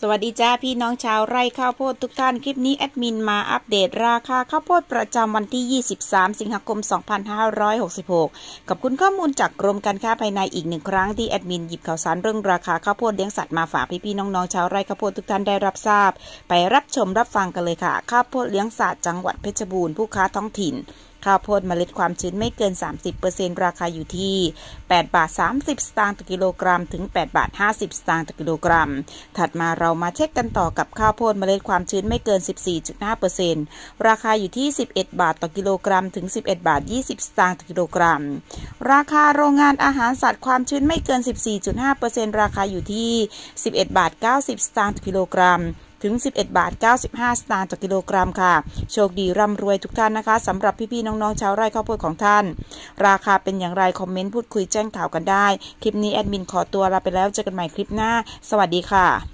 สวัสดีจ้าพี่น้องชาวไร่ข้าวโพดทุกท่านคลิปนี้แอดมินมาอัปเดตราคาข้าวโพดประจำวันที่ 23 สิงหาคม 2566 กับคุณข้อมูลจากกรมการค้าภายในอีกหนึ่งครั้งที่แอดมินหยิบข่าวสารเรื่องราคาข้าวโพดเลี้ยงสัตว์มาฝากพี่พี่น้องๆชาวไร่ข้าวโพดทุกท่านได้รับทราบ ไปรับชมรับฟังกันเลยค่ะ ข้าวโพดเลี้ยงสัตว์จังหวัดเพชรบูรณ์ผู้ค้าท้องถิ่น ข้าวโพดเมล็ดความชื้นไม่เกิน 30%ราคาอยู่ที่ 8 บาท 30 สตางค์ต่อกิโลกรัม ถึง 8 บาท 50 สตางค์ต่อกิโลกรัม ถัดมาเรามาเช็คกันต่อกับข้าวโพดเมล็ดความชื้นไม่เกิน 14.5%ราคาอยู่ที่ 11 บาทต่อกิโลกรัม ถึง 11 บาท 20 สตางค์ต่อกิโลกรัม ราคาโรงงานอาหารสัตว์ความชื้นไม่เกิน 14.5%ราคาอยู่ที่ 11 บาท 90 สตางค์ต่อกิโลกรัม ถึง 11 บาท 95 สตางค์ต่อกิโลกรัมค่ะ โชคดีร่ำรวยทุกท่านนะคะสำหรับพี่ๆน้องๆชาวไร่ข้าวโพดของท่าน ราคาเป็นอย่างไรคอมเมนต์พูดคุยแจ้งข่าวกันได้ คลิปนี้แอดมินขอตัวลาไปแล้วเจอกันใหม่คลิปหน้า สวัสดีค่ะ